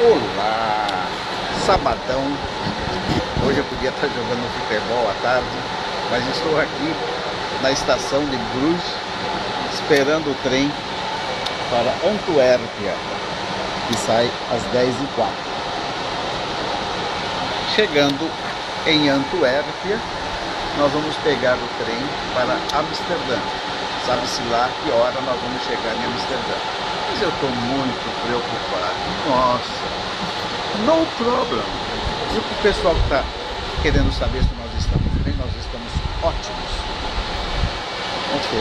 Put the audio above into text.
Olá! Sabadão. Hoje eu podia estar jogando futebol à tarde, mas estou aqui na estação de Bruges esperando o trem para Antuérpia, que sai às 10h04. Chegando em Antuérpia, nós vamos pegar o trem para Amsterdã. Sabe-se lá que hora nós vamos chegar em Amsterdã. Mas eu estou muito preocupado. Nossa, no problem. E o pessoal que está querendo saber se nós estamos bem, nós estamos ótimos. Ok.